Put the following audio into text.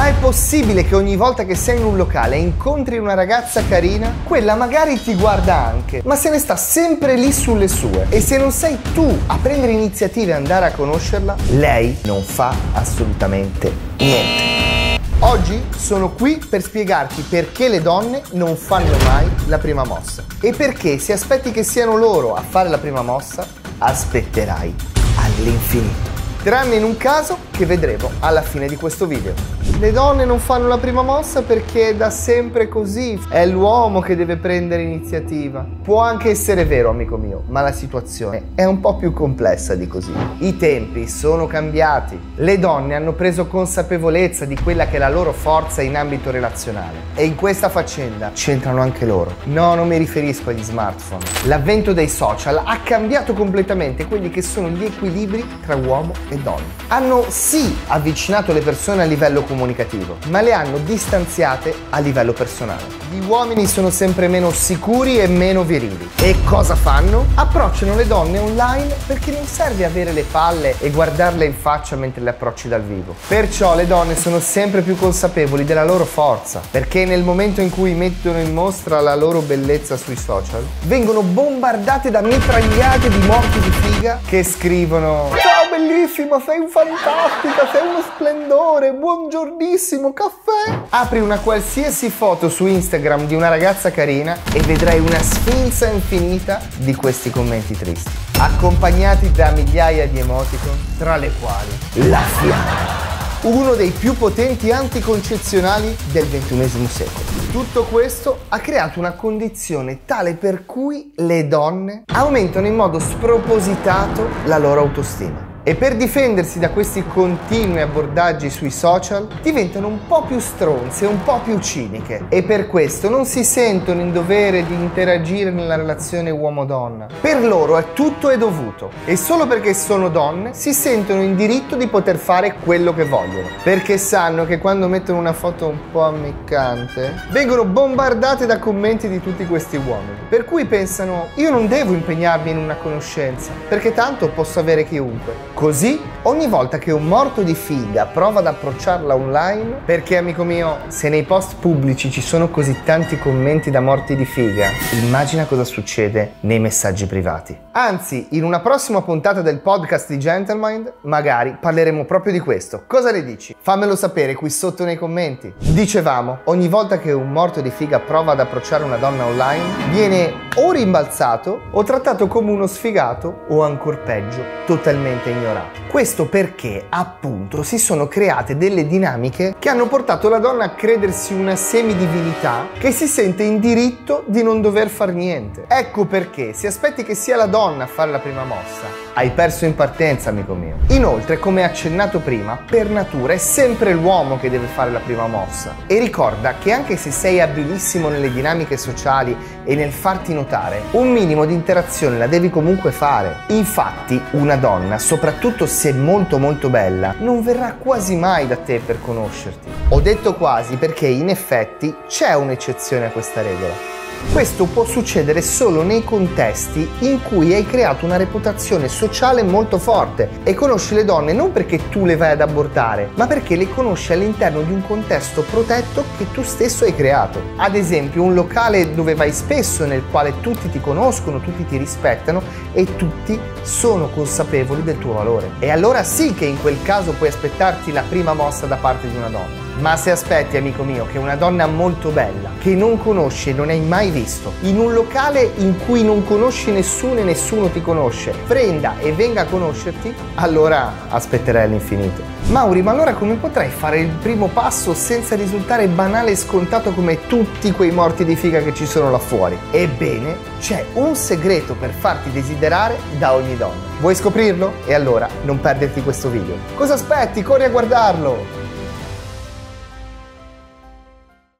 Ma è possibile che ogni volta che sei in un locale e incontri una ragazza carina, quella magari ti guarda anche, ma se ne sta sempre lì sulle sue. E se non sei tu a prendere iniziative e andare a conoscerla, lei non fa assolutamente niente. Oggi sono qui per spiegarti perché le donne non fanno mai la prima mossa e perché se aspetti che siano loro a fare la prima mossa, aspetterai all'infinito. Tranne in un caso che vedremo alla fine di questo video. Le donne non fanno la prima mossa perché è da sempre così, è l'uomo che deve prendere iniziativa. Può anche essere vero, amico mio, ma la situazione è un po' più complessa di così. I tempi sono cambiati, le donne hanno preso consapevolezza di quella che è la loro forza in ambito relazionale e in questa faccenda c'entrano anche loro. No, non mi riferisco agli smartphone. L'avvento dei social ha cambiato completamente quelli che sono gli equilibri tra uomo e donna. Hanno sì avvicinato le persone a livello comunicativo, ma le hanno distanziate a livello personale. Gli uomini sono sempre meno sicuri e meno virili. E cosa fanno? Approcciano le donne online perché non serve avere le palle e guardarle in faccia mentre le approcci dal vivo. Perciò le donne sono sempre più consapevoli della loro forza, perché nel momento in cui mettono in mostra la loro bellezza sui social, vengono bombardate da mitragliate di morti di figa che scrivono bellissima, sei fantastica, sei uno splendore, buongiornissimo, caffè. Apri una qualsiasi foto su Instagram di una ragazza carina e vedrai una sfinza infinita di questi commenti tristi, accompagnati da migliaia di emoticon, tra le quali la fiamma uno dei più potenti anticoncezionali del XXI secolo. Tutto questo ha creato una condizione tale per cui le donne aumentano in modo spropositato la loro autostima e per difendersi da questi continui abbordaggi sui social diventano un po' più stronze, un po' più ciniche. E per questo non si sentono in dovere di interagire nella relazione uomo-donna. Per loro è tutto è dovuto. E solo perché sono donne si sentono in diritto di poter fare quello che vogliono. Perché sanno che quando mettono una foto un po' ammiccante vengono bombardate da commenti di tutti questi uomini. Per cui pensano io non devo impegnarmi in una conoscenza perché tanto posso avere chiunque Così, ogni volta che un morto di figa prova ad approcciarla online, perché amico mio, se nei post pubblici ci sono così tanti commenti da morti di figa, immagina cosa succede nei messaggi privati. Anzi, in una prossima puntata del podcast di Gentlemind, magari parleremo proprio di questo. Cosa ne dici? Fammelo sapere qui sotto nei commenti. Dicevamo, ogni volta che un morto di figa prova ad approcciare una donna online, viene o rimbalzato o trattato come uno sfigato o ancor peggio, totalmente ignorato ignorato. Questo perché appunto si sono create delle dinamiche che hanno portato la donna a credersi una semidivinità che si sente in diritto di non dover far niente. Ecco perché se aspetti che sia la donna a fare la prima mossa, hai perso in partenza, amico mio. Inoltre, come accennato prima, per natura è sempre l'uomo che deve fare la prima mossa. E ricorda che anche se sei abilissimo nelle dinamiche sociali e nel farti notare, un minimo di interazione la devi comunque fare. Infatti, una donna, soprattutto se molto molto bella, non verrà quasi mai da te per conoscerti. Ho detto quasi perché in effetti c'è un'eccezione a questa regola. Questo può succedere solo nei contesti in cui hai creato una reputazione sociale molto forte e conosci le donne non perché tu le vai ad abbordare, ma perché le conosci all'interno di un contesto protetto che tu stesso hai creato. Ad esempio un locale dove vai spesso, nel quale tutti ti conoscono, tutti ti rispettano e tutti sono consapevoli del tuo valore. E allora sì che in quel caso puoi aspettarti la prima mossa da parte di una donna. Ma se aspetti, amico mio, che una donna molto bella, che non conosci e non hai mai visto, in un locale in cui non conosci nessuno e nessuno ti conosce, prenda e venga a conoscerti, allora aspetterai all'infinito. Mauri, ma allora come potrai fare il primo passo senza risultare banale e scontato come tutti quei morti di figa che ci sono là fuori? Ebbene, c'è un segreto per farti desiderare da ogni donna. Vuoi scoprirlo? E allora non perderti questo video. Cosa aspetti? Corri a guardarlo!